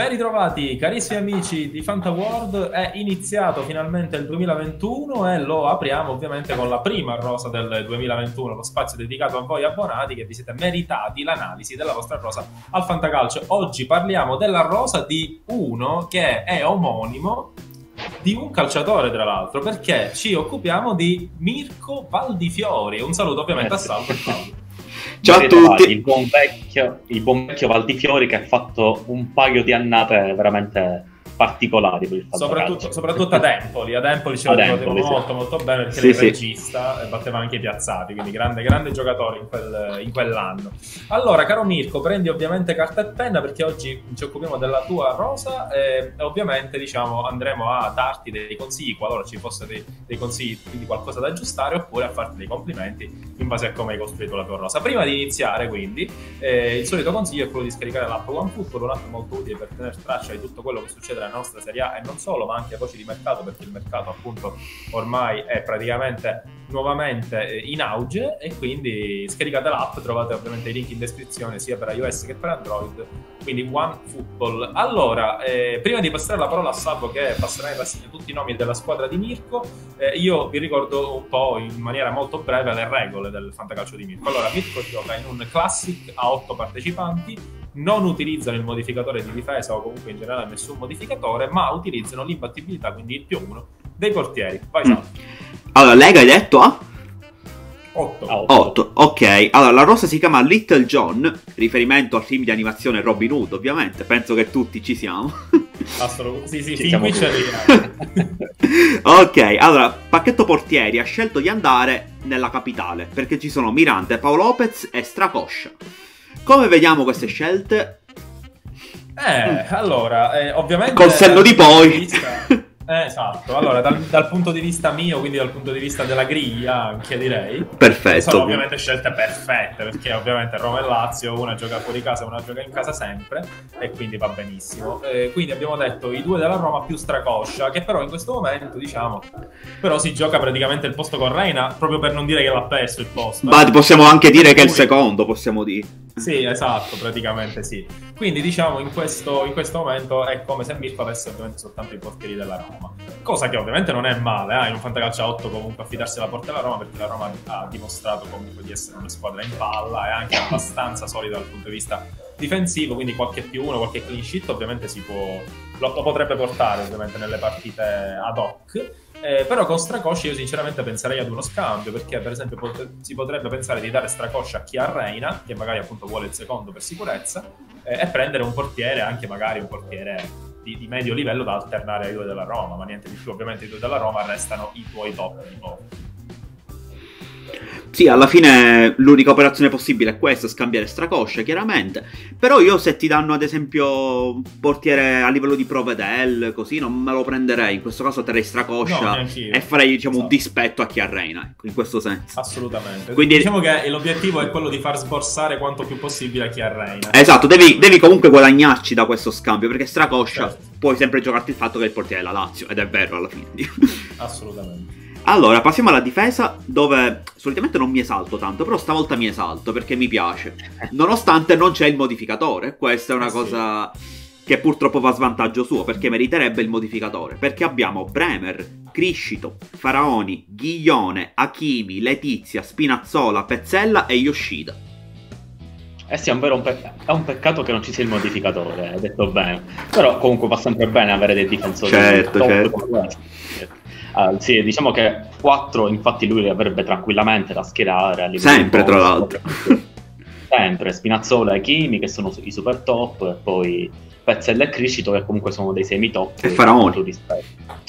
Ben ritrovati carissimi amici di Fanta World, è iniziato finalmente il 2021 e lo apriamo ovviamente con la prima rosa del 2021, lo spazio dedicato a voi abbonati che vi siete meritati l'analisi della vostra rosa al Fantacalcio. Oggi parliamo della rosa di uno che è omonimo di un calciatore tra l'altro perché ci occupiamo di Mirko Valdifiori. Un saluto ovviamente a Salvo e Paolo. Ciao a tutti. Il buon, vecchio, il buon vecchio Valdifiori che ha fatto un paio di annate veramente particolari per il soprattutto, soprattutto ad Empoli. Ad Empoli lo ricordiamo sì. molto molto bene perché sì, il regista batteva anche i piazzati quindi grande, grande giocatore in, quel, in, quell'anno. Allora caro Mirko prendi ovviamente carta e penna perché oggi ci occupiamo della tua rosa e ovviamente diciamo andremo a darti dei consigli qualora ci fossero dei, dei consigli di qualcosa da aggiustare oppure a farti dei complimenti in base a come hai costruito la tua rosa. Prima di iniziare quindi eh, il solito consiglio è quello di scaricare l'app OneFootball un'app molto utile per tenere traccia di tutto quello che succede nostra Serie A e non solo, ma anche voci di mercato, perché il mercato appunto ormai è praticamente nuovamente eh, in auge e quindi scaricate l'app, trovate ovviamente i link in descrizione sia per iOS che per Android, quindi OneFootball. Allora, eh, prima di passare la parola a Salvo che passerà in rassegna tutti i nomi della squadra di Mirko, eh, io vi ricordo un po' in maniera molto breve le regole del fantacalcio di Mirko. Allora, Mirko gioca in un Classic a 8 partecipanti, non utilizzano il modificatore di difesa o comunque in generale nessun modificatore, ma utilizzano l'imbattibilità, quindi il più uno dei portieri. Vai, mm. Allora, Lega hai detto a? 8. 8. Ok, allora la rosa si chiama Little John, riferimento al film di animazione Robin Hood, ovviamente. Penso che tutti ci siamo. Assolutamente. Sì, sì, ci qui ci ok, allora, pacchetto portieri ha scelto di andare nella capitale perché ci sono Mirante, Paolo Lopez e Stracoscia. Come vediamo queste scelte? Eh, allora, eh, ovviamente... Col senno di poi. Vista... Eh, esatto, allora dal, dal, punto di vista mio, quindi dal punto di vista della griglia, anche direi. Perfetto. Sono ovviamente scelte perfette, perché ovviamente Roma e Lazio, una gioca fuori casa, una gioca in casa sempre, e quindi va benissimo. Eh, quindi abbiamo detto i due della Roma più Stracoscia, che però in questo momento, diciamo, però si gioca praticamente il posto con Reina, proprio per non dire che l'ha perso il posto. Ma eh. possiamo anche dire che è il secondo, possiamo dire. Sì, esatto, praticamente sì. Quindi diciamo in questo, in questo momento è come se Mirko avesse ovviamente soltanto i portieri della Roma. Cosa che ovviamente non è male, eh? in un fantacalcio a 8 comunque affidarsi alla porta della Roma perché la Roma ha dimostrato comunque di essere una squadra in palla e anche abbastanza solida dal punto di vista difensivo, quindi qualche più uno, qualche clean sheet ovviamente si può, lo, lo potrebbe portare ovviamente nelle partite ad hoc. Eh, però con Stracoscia io sinceramente penserei ad uno scambio perché per esempio pot- si potrebbe pensare di dare Stracoscia a chi ha Reina che magari appunto vuole il secondo per sicurezza eh, e prendere un portiere anche magari un portiere di, di, medio livello da alternare ai due della Roma, ma niente di più. Ovviamente i due della Roma restano i tuoi top di sì, alla fine l'unica operazione possibile è questa, scambiare stracosce, chiaramente. Però io se ti danno ad esempio portiere a livello di Provedel, così non me lo prenderei. In questo caso terrei stracoscia no, e farei diciamo esatto. un dispetto a chi arreina, ecco, in questo senso. Assolutamente. Quindi diciamo che l'obiettivo è quello di far sborsare quanto più possibile a chi arreina. Esatto, devi, devi comunque guadagnarci da questo scambio, perché stracoscia certo. puoi sempre giocarti il fatto che è il portiere della Lazio, ed è vero alla fine. Assolutamente. Allora, passiamo alla difesa, dove solitamente non mi esalto tanto, però stavolta mi esalto perché mi piace. Nonostante non c'è il modificatore, questa è una eh cosa che purtroppo va a svantaggio suo, perché meriterebbe il modificatore. Perché abbiamo Bremer, Criscito, Faraoni, Ghiglione, Achimi, Letizia, Spinazzola, Pezzella e Yoshida. Eh sì, è un, vero, un pe- è un peccato che non ci sia il modificatore, hai detto bene. Però comunque va sempre bene avere dei difensori. Certo, certo. Uh, sì, diciamo che 4 infatti lui li avrebbe tranquillamente da schierare. Sempre, tra l'altro. Sempre, Spinazzola e Kimi che sono i super top, e poi Pezzella e Criscito che comunque sono dei semi top. E Faraoni.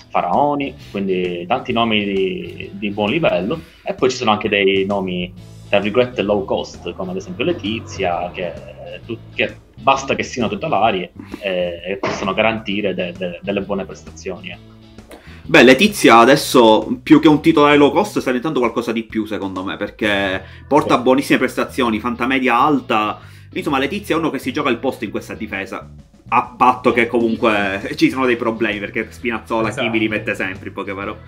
Faraoni, quindi tanti nomi di, di, buon livello. E poi ci sono anche dei nomi, tra virgolette, low cost, come ad esempio Letizia, che, che basta che siano titolari e, e possono garantire de, de, delle buone prestazioni. Beh, Letizia adesso più che un titolare low cost sta diventando qualcosa di più, secondo me, perché porta buonissime prestazioni, fantamedia alta. Insomma, Letizia è uno che si gioca il posto in questa difesa. A patto che comunque ci sono dei problemi, perché Spinazzola esatto. chi mi li mette sempre, in poche parole.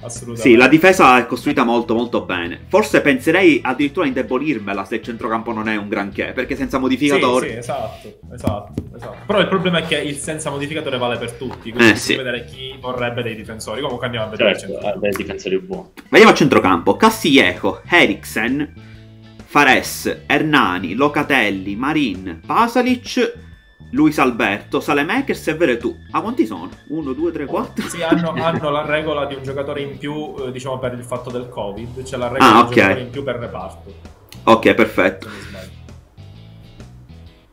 Assolutamente. Sì, la difesa è costruita molto molto bene. Forse penserei addirittura a indebolirmela se il centrocampo non è un granché, perché senza modificatori... Sì, sì, esatto, esatto, esatto. Però il problema è che il senza modificatore vale per tutti, quindi eh, sì. vedere chi vorrebbe dei difensori. Comunque andiamo a vedere certo, il dei difensori buoni. Vediamo a centrocampo. Castillejo, Eriksen, Fares, Hernani, Locatelli, Marin, Pasalic Luis Alberto, Salemakers e Veretù. Ah, quanti sono? 1, 2, 3, 4? Sì, hanno, hanno, la regola di un giocatore in più, eh, diciamo, per il fatto del Covid. C'è la regola ah, di un giocatore in più per reparto. Ok, perfetto.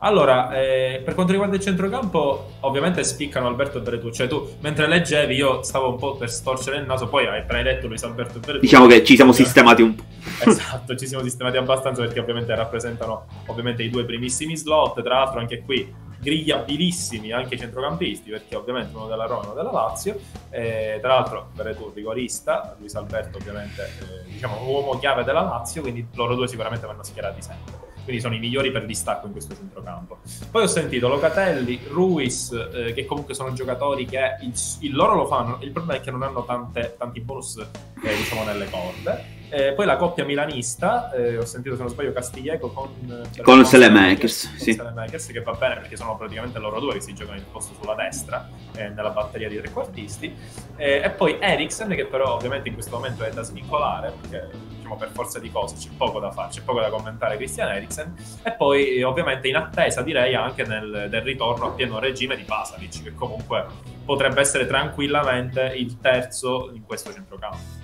Allora, eh, per quanto riguarda il centrocampo, ovviamente spiccano Alberto e Veretù. Cioè, tu mentre leggevi, io stavo un po' per storcere il naso. Poi hai appena detto Luis Alberto e Veretù. Diciamo che ci siamo sistemati un po'. esatto, ci siamo sistemati abbastanza perché ovviamente rappresentano ovviamente i due primissimi slot. Tra l'altro, anche qui grigliabilissimi anche i centrocampisti, perché ovviamente uno della Roma e uno della Lazio. Eh, tra l'altro, Veretù rigorista, Luis Alberto ovviamente eh, diciamo uomo chiave della Lazio, quindi loro due sicuramente vanno schierati sempre. Quindi sono i migliori per distacco in questo centrocampo. Poi ho sentito Locatelli, Ruiz, eh, che comunque sono giocatori che il, il, loro lo fanno. Il problema è che non hanno tante, tanti bonus eh, diciamo nelle corde. Eh, poi la coppia milanista, eh, ho sentito se non sbaglio Castiglieco con, eh, con Selemakers, sì. Selemakers che va bene perché sono praticamente loro due che si giocano il posto sulla destra eh, nella batteria di trequartisti eh, e poi Eriksen che però ovviamente in questo momento è da svincolare perché diciamo per forza di cose c'è poco da fare, c'è poco da commentare Christian Eriksen e poi ovviamente in attesa direi anche nel, del ritorno a pieno regime di Pasalic che comunque potrebbe essere tranquillamente il terzo in questo centrocampo.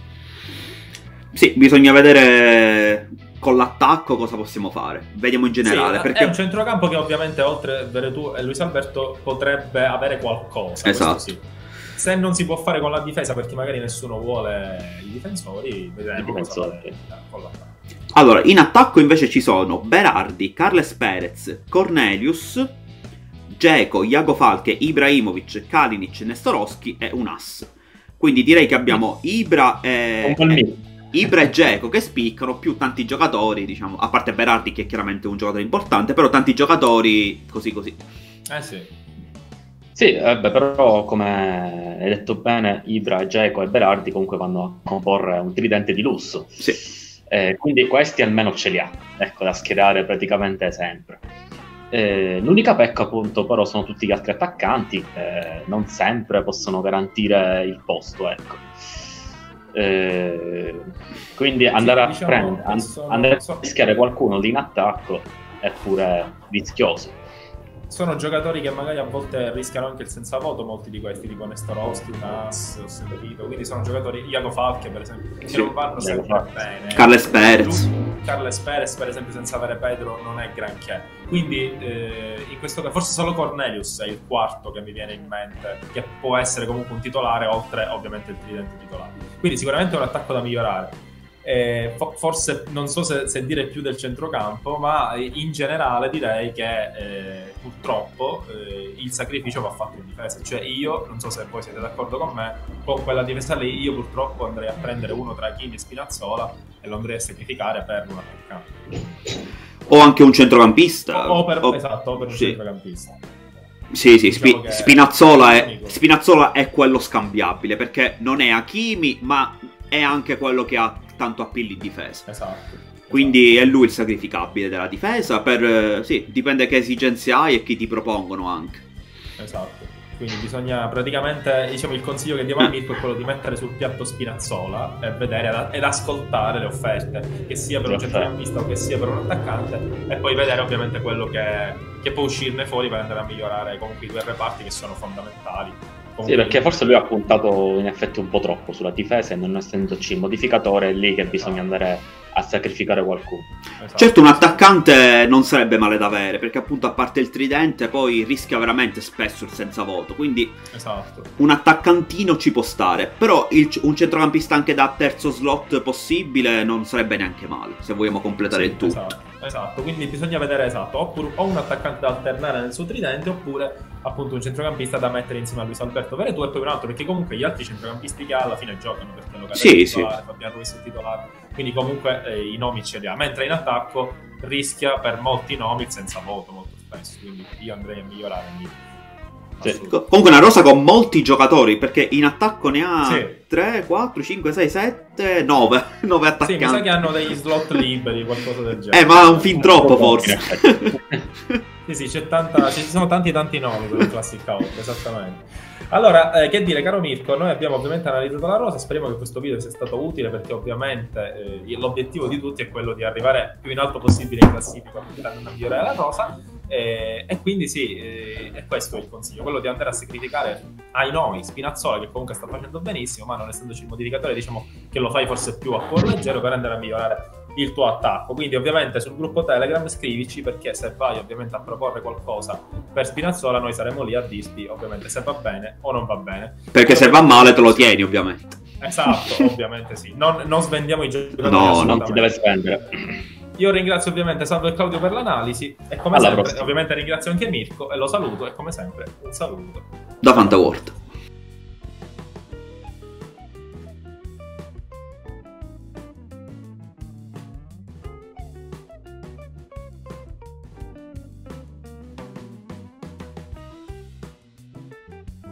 Sì, bisogna vedere con l'attacco cosa possiamo fare. Vediamo in generale. Sì, perché... È un centrocampo che ovviamente oltre Veretù e Luis Alberto potrebbe avere qualcosa. Esatto. Sì. Se non si può fare con la difesa perché magari nessuno vuole i difensori, vedremo cosa fare con l'attacco. Allora, in attacco invece ci sono Berardi, Carles Perez, Cornelius, Geco, Iago Falche, Ibrahimovic, Kalinic, Nestorowski e un ass. Quindi direi che abbiamo Ibra e... Un e Ibra e Geco che spiccano, più tanti giocatori, diciamo, a parte Berardi che è chiaramente un giocatore importante, però tanti giocatori così così. Eh sì. Sì, eh beh, però come hai detto bene, Ibra, Geco e Berardi comunque vanno a comporre un tridente di lusso. Sì. Eh, quindi questi almeno ce li ha, ecco, da schierare praticamente sempre. Eh, l'unica pecca appunto però sono tutti gli altri attaccanti che non sempre possono garantire il posto, ecco. Eh, quindi andare, sì, diciamo a, prendere, sono, andare a rischiare qualcuno lì in attacco è pure vizchioso sono giocatori che magari a volte rischiano anche il senza voto, molti di questi, tipo Nestorowski, Unas, ho sentito, quindi sono giocatori, Iago Falche per esempio, che sì, non vanno sempre bene. Carles Perez. Carles Perez per esempio senza avere Pedro non è granché, quindi eh, in questo caso forse solo Cornelius è il quarto che mi viene in mente, che può essere comunque un titolare oltre ovviamente il tridente titolare, quindi sicuramente è un attacco da migliorare eh, forse non so se, se, dire più del centrocampo, ma in generale direi che eh, purtroppo eh, il sacrificio va fatto in difesa. Cioè io, non so se voi siete d'accordo con me, con quella difesa lì io purtroppo andrei a prendere uno tra Chini e Spinazzola e lo andrei a sacrificare per un attaccante. O anche un centrocampista. O, o per, o... Esatto, o per un sì. centrocampista. Sì, sì, diciamo Spi- Spinazzola, è, Spinazzola è quello scambiabile perché non è Hakimi, ma è anche quello che ha tanto appeal in difesa. Esatto. Quindi è lui il sacrificabile della difesa. Per, eh, sì, dipende che esigenze hai e chi ti propongono anche. Esatto. Quindi bisogna praticamente, diciamo, il consiglio che diamo a Mirko è quello di mettere sul piatto Spinazzola e vedere ed ascoltare le offerte, che sia per un centrocampista o che sia per un attaccante, e poi vedere ovviamente quello che, che può uscirne fuori per andare a migliorare comunque i due reparti che sono fondamentali sì, perché forse lui ha puntato in effetti un po' troppo sulla difesa e non essendoci il modificatore è lì che bisogna andare a sacrificare qualcuno. Esatto. Certo, un attaccante non sarebbe male da avere, perché appunto a parte il tridente poi rischia veramente spesso il senza voto, quindi esatto. un attaccantino ci può stare, però il, un centrocampista anche da terzo slot possibile non sarebbe neanche male, se vogliamo completare sì, il tutto. Esatto. Esatto, quindi bisogna vedere esatto, oppure, o un attaccante da alternare nel suo tridente, oppure appunto un centrocampista da mettere insieme a Luis Alberto Veretù e poi un altro, perché comunque gli altri centrocampisti che ha alla fine giocano perché lo sì, sì. Fabiano Ruiz è titolare, quindi comunque eh, i nomi ce li ha, mentre in attacco rischia per molti nomi senza voto molto spesso, quindi io andrei a migliorare lì. Sì. Comunque una rosa con molti giocatori, perché in attacco ne ha sì. 3, 4, 5, 6, 7, 9. 9 attaccanti. Sì, mi sa che hanno degli slot liberi, qualcosa del genere. Eh, ma un fin troppo forse. sì, sì, c'è tanta, ci sono tanti tanti nomi per il Classic Out, esattamente. Allora, eh, che dire, caro Mirko, noi abbiamo ovviamente analizzato la rosa, speriamo che questo video sia stato utile perché ovviamente eh, l'obiettivo di tutti è quello di arrivare più in alto possibile in classifica per migliorare la rosa eh, e quindi sì, eh, è questo il consiglio, quello di andare a sacrificare ai noi Spinazzola che comunque sta facendo benissimo, ma non essendoci il modificatore diciamo che lo fai forse più a cuore leggero per andare a migliorare il tuo attacco. Quindi ovviamente sul gruppo Telegram scrivici perché se vai ovviamente a proporre qualcosa per Spinazzola noi saremo lì a dirti ovviamente se va bene o non va bene. Perché se va male te lo tieni ovviamente. Esatto, ovviamente sì. Non, non svendiamo i giocatori. No, non si deve spendere. Io ringrazio ovviamente Salvo e Claudio per l'analisi e come Alla sempre prossima. ovviamente ringrazio anche Mirko e lo saluto e come sempre un saluto da Fantaworld.